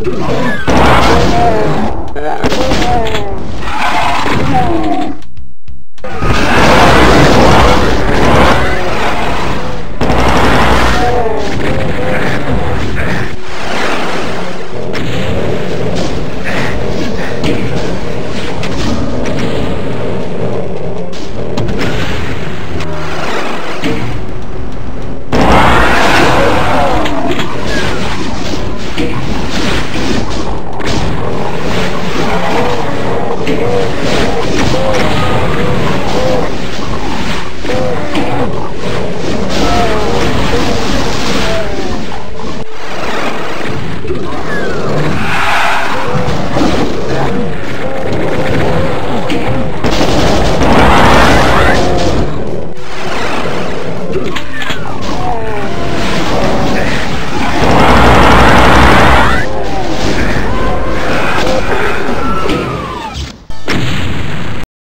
Ah! Oh, my God.